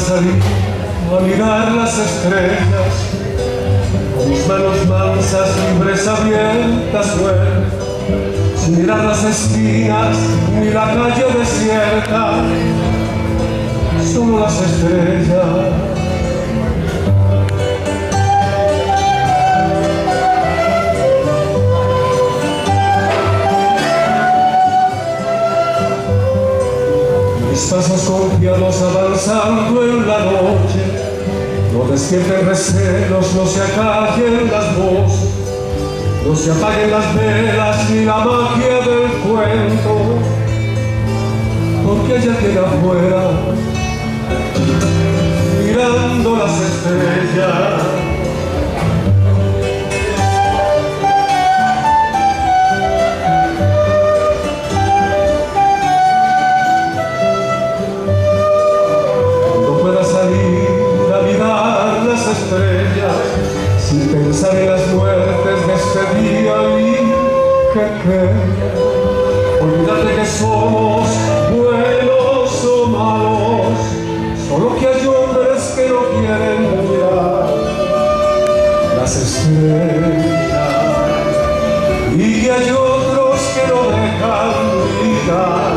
salir a mirar las estrellas. Con mis manos mansas, libres, abiertas suel sin mirar las esquinas ni la calle desierta. Solo las estrellas. Pasos confiados avanzando en la noche, no despierten recelos, no se acallen las voces, no se apaguen las velas ni la magia del cuento, porque ella queda afuera, mirando las estrellas. En las muertes de este día y que queda olvidarte que somos buenos o malos. Solo que hay hombres que no quieren mirar las estrellas. Y que hay otros que no dejan mirar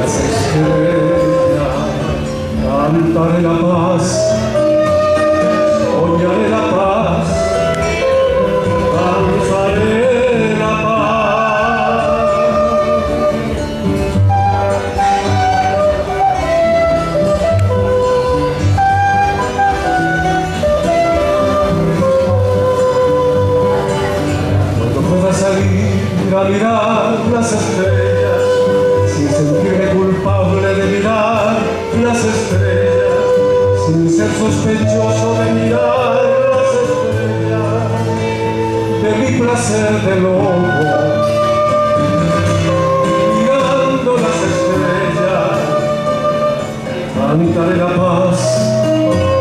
las estrellas. Cantaré la paz mirar las estrellas sin sentirme culpable de mirar las estrellas sin ser sospechoso de mirar las estrellas de mi placer de loco mirando las estrellas cantaré la paz